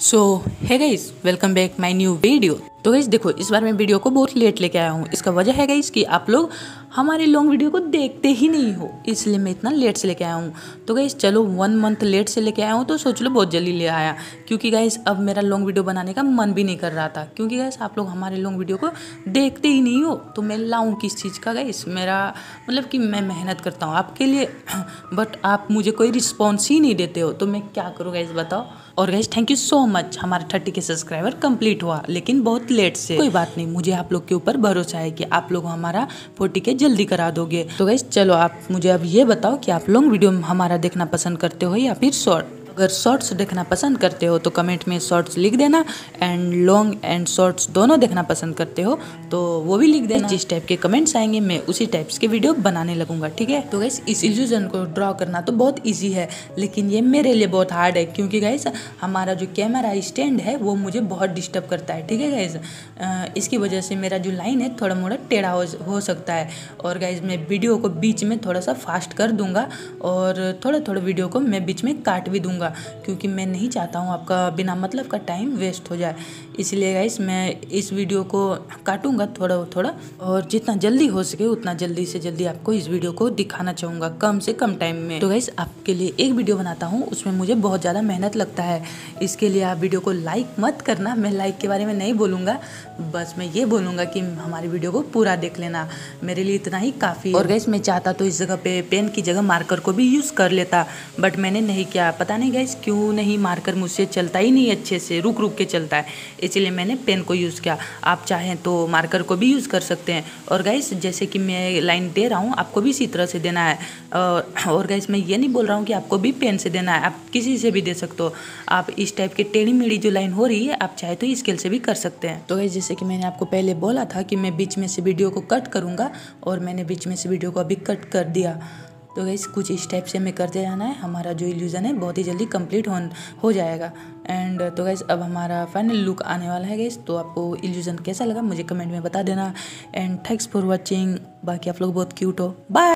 सो है guys welcome back my new video तो guys देखो, इस बार मैं वीडियो को बहुत लेट लेके आया हूँ। इसका वजह है गाइस कि आप लोग हमारी लॉन्ग वीडियो को देखते ही नहीं हो, इसलिए मैं इतना लेट से लेके आया हूँ। तो गाइस चलो वन मंथ लेट से लेके आया हूँ तो सोच लो, बहुत जल्दी ले आया। क्योंकि गाइस अब मेरा लॉन्ग वीडियो बनाने का मन भी नहीं कर रहा था। क्योंकि गाइस आप लोग हमारे लॉन्ग वीडियो को देखते ही नहीं हो। तो मैं लाऊँ किस चीज़ का गाइस मेरा मतलब कि मैं मेहनत करता हूँ आपके लिए बट आप मुझे कोई रिस्पॉन्स ही नहीं देते हो। तो मैं क्या करूँ गाइस बताओ? और guys thank you so much हमारा थर्टी के सब्सक्राइबर कंप्लीट हुआ, लेकिन बहुत लेट से। कोई बात नहीं, मुझे आप लोग के ऊपर भरोसा है कि आप लोग हमारा फोर्टी के जल्दी करा दोगे। तो गाइज़ चलो आप मुझे अब ये बताओ कि आप लॉन्ग वीडियो हमारा देखना पसंद करते हो या फिर शॉर्ट अगर शॉर्ट्स देखना पसंद करते हो तो कमेंट में शॉर्ट्स लिख देना एंड लॉन्ग एंड शॉर्ट्स दोनों देखना पसंद करते हो तो वो भी लिख देना। जिस टाइप के कमेंट्स आएँगे मैं उसी टाइप्स के वीडियो बनाने लगूँगा ठीक है? तो गैस इस इल्यूजन को ड्रॉ करना तो बहुत ईजी है लेकिन ये मेरे लिए बहुत हार्ड है क्योंकि गैस हमारा जो कैमरा स्टैंड है वो मुझे बहुत डिस्टर्ब करता है ठीक है गैस इसकी वजह से मेरा जो लाइन है थोड़ा मोड़ा टेढ़ा हो, हो सकता है। और गैस मैं वीडियो को बीच में थोड़ा सा फास्ट कर दूँगा और थोड़ा थोड़ा वीडियो को मैं बीच में काट भी दूँगा। क्योंकि मैं नहीं चाहता हूँ आपका बिना मतलब का टाइम वेस्ट हो जाए। इसलिए गाइस मैं इस वीडियो को काटूँगा थोड़ा थोड़ा, और जितना जल्दी हो सके उतना जल्दी से जल्दी आपको इस वीडियो को दिखाना चाहूँगा, कम से कम टाइम में। तो गाइस आपके लिए एक वीडियो बनाता हूँ, उसमें मुझे बहुत ज़्यादा मेहनत लगता है। इसके लिए आप वीडियो को लाइक मत करना, मैं लाइक के बारे में नहीं बोलूँगा, बस मैं ये बोलूँगा कि हमारी वीडियो को पूरा देख लेना, मेरे लिए इतना ही काफ़ी। और गैस मैं चाहता तो इस जगह पे पेन की जगह मार्कर को भी यूज़ कर लेता बट मैंने नहीं किया, पता नहीं गैस क्यों नहीं मार्कर मुझसे चलता ही नहीं अच्छे से? रुक रुक के चलता है। इसलिए मैंने पेन को यूज़ किया। आप चाहें तो मार्कर को भी यूज़ कर सकते हैं। और गैस जैसे कि मैं लाइन दे रहा हूँ आपको भी इसी तरह से देना है। और, और गैस मैं ये नहीं बोल रहा हूँ कि आपको भी पेन से देना है। आप किसी से भी दे सकते हो। आप इस टाइप की टेढ़ी मेढ़ी जो लाइन हो रही है आप चाहे तो स्केल से भी कर सकते हैं। तो गैस जैसे कि मैंने आपको पहले बोला था कि मैं बीच में से वीडियो को कट करूँगा। और मैंने बीच में से वीडियो को अभी कट कर दिया। तो गैस कुछ इस टाइप से हमें करते जाना है। हमारा जो इल्यूज़न है, बहुत ही जल्दी कंप्लीट हो हो जाएगा। एंड तो गैस अब हमारा फाइनल लुक आने वाला है गैस तो आपको इल्यूज़न कैसा लगा, मुझे कमेंट में बता देना। एंड थैंक्स फॉर वॉचिंग बाकी आप लोग बहुत क्यूट हो। बाय